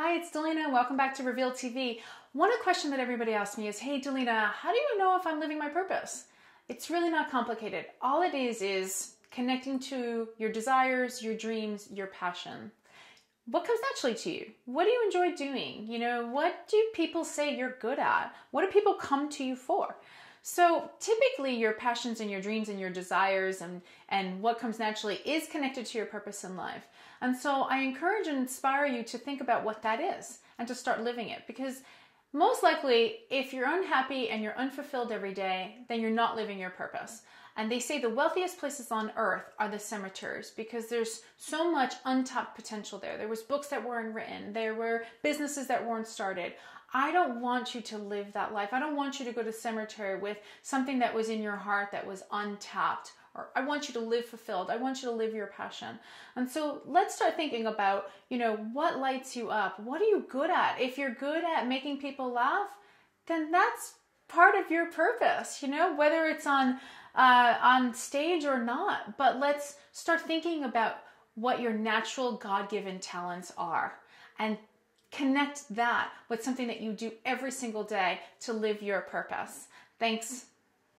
Hi, it's Delina. Welcome back to Reveal TV. One question that everybody asks me is, hey, Delina, how do you know if I'm living my purpose? It's really not complicated. All it is is connecting to your desires, your dreams, your passion. What comes naturally to you? What do you enjoy doing? You know, what do people say you're good at? What do people come to you for? So typically your passions and your dreams and your desires and, and what comes naturally is connected to your purpose in life. And so I encourage and inspire you to think about what that is and to start living it because most likely if you're unhappy and you're unfulfilled every day, then you're not living your purpose. And they say the wealthiest places on earth are the cemeteries because there's so much untapped potential there. There was books that weren't written, there were businesses that weren't started. I don't want you to live that life. I don't want you to go to cemetery with something that was in your heart that was untapped. Or I want you to live fulfilled. I want you to live your passion. And so let's start thinking about, you know, what lights you up? What are you good at? If you're good at making people laugh, then that's part of your purpose, you know, whether it's on uh, on stage or not. But let's start thinking about what your natural God given talents are and connect that with something that you do every single day to live your purpose. Thanks